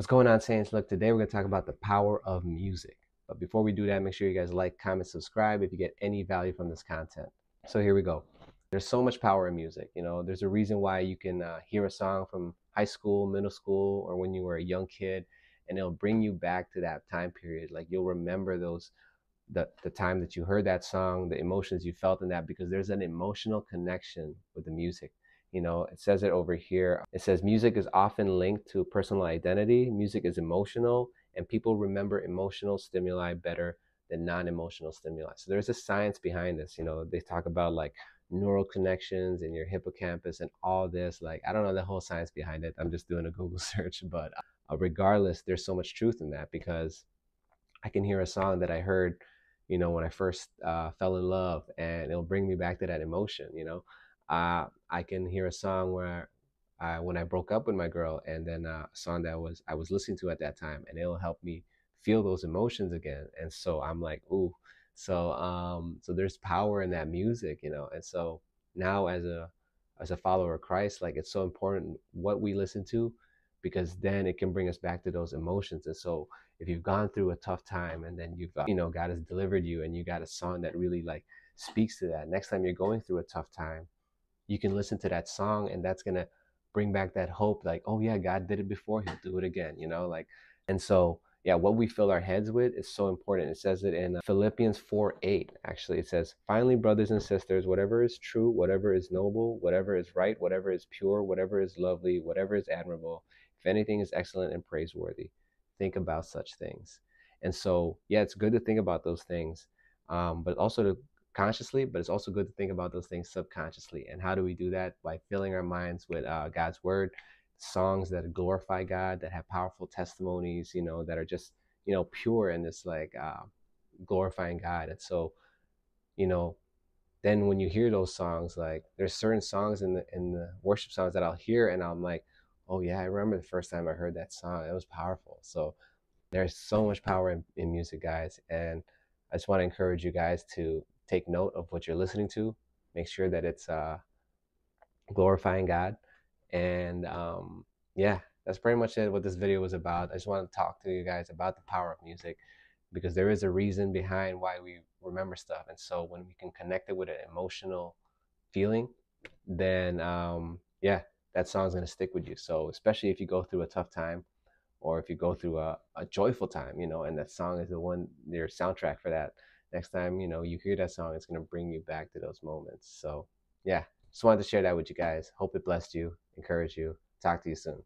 What's going on, Saints? Look, today we're going to talk about the power of music. But before we do that, make sure you guys like, comment, subscribe if you get any value from this content. So here we go. There's so much power in music. You know, there's a reason why you can uh, hear a song from high school, middle school, or when you were a young kid, and it'll bring you back to that time period. Like you'll remember those, the, the time that you heard that song, the emotions you felt in that, because there's an emotional connection with the music. You know, it says it over here. It says music is often linked to personal identity. Music is emotional, and people remember emotional stimuli better than non-emotional stimuli. So there's a science behind this. You know, they talk about like neural connections in your hippocampus and all this. Like, I don't know the whole science behind it. I'm just doing a Google search, but uh, regardless, there's so much truth in that because I can hear a song that I heard, you know, when I first uh, fell in love, and it'll bring me back to that emotion. You know, uh, I can hear a song where I, when I broke up with my girl, and then uh, a song that was I was listening to at that time, and it'll help me feel those emotions again. And so I'm like, ooh, so um, so there's power in that music, you know. And so now as a as a follower of Christ, like it's so important what we listen to, because then it can bring us back to those emotions. And so if you've gone through a tough time, and then you've uh, you know God has delivered you, and you got a song that really like speaks to that. Next time you're going through a tough time you can listen to that song and that's gonna bring back that hope like oh yeah god did it before he'll do it again you know like and so yeah what we fill our heads with is so important. It says it in uh, philippians 4 8 actually. It says finally brothers and sisters whatever is true whatever is noble whatever is right whatever is pure whatever is lovely whatever is admirable if anything is excellent and praiseworthy think about such things. And so yeah it's good to think about those things um, but also to consciously, but it's also good to think about those things subconsciously. And how do we do that? By filling our minds with uh, God's word, songs that glorify God, that have powerful testimonies, you know, that are just, you know, pure and this like uh, glorifying God. And so, you know, then when you hear those songs, like there's certain songs in the in the worship songs that I'll hear and I'm like, oh yeah, I remember the first time I heard that song. It was powerful. So there's so much power in, in music, guys. And I just want to encourage you guys to take note of what you're listening to. Make sure that it's uh, glorifying God. And um, yeah, that's pretty much it. What this video was about. I just want to talk to you guys about the power of music because there is a reason behind why we remember stuff. And so when we can connect it with an emotional feeling, then um, yeah, that song's gonna stick with you. So especially if you go through a tough time or if you go through a, a joyful time, you know, and that song is the one your soundtrack for that next time you know you hear that song it's going to bring you back to those moments. So yeah just wanted to share that with you guys. Hope it blessed you encourage you. Talk to you soon